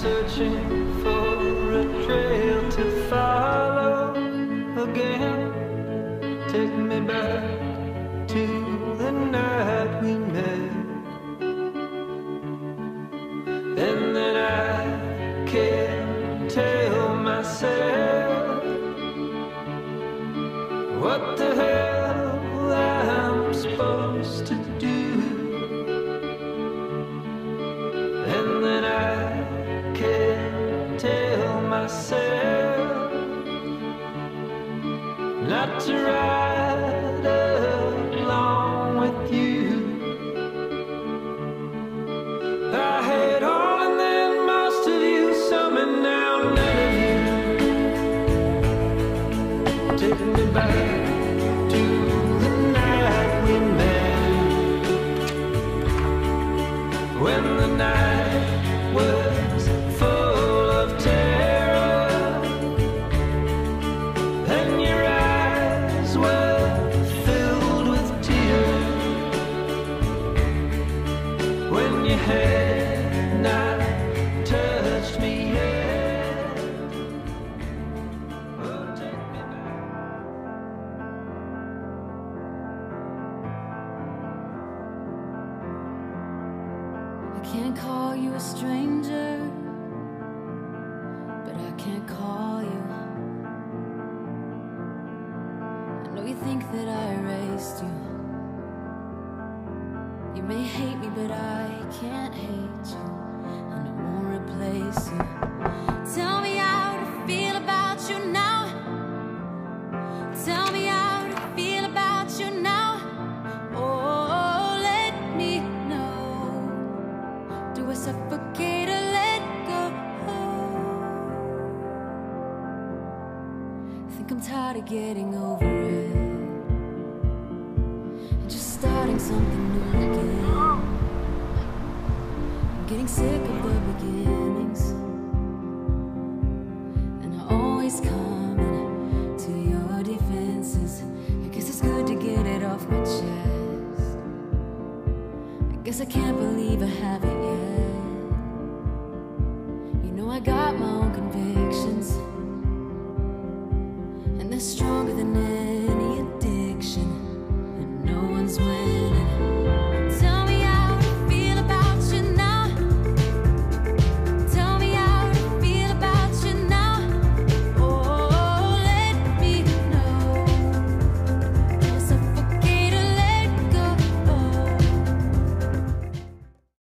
searching for a trail to follow again. Take me back to the night we met. And then I can't tell myself what the hell myself not to ride along with you. I had all and then most of you, some and now none of you. Take me back to the night we met. When I can't call you a stranger, but I can't call you. I know you think that I erased you. You may hate me, but I can't hate you, and I won't replace you. Tell I'm tired of getting over it. And just starting something new again. I'm getting sick of the beginnings. And I always come to your defenses. I guess it's good to get it off my chest. I guess I can't believe I have it yet. You know I got my own is when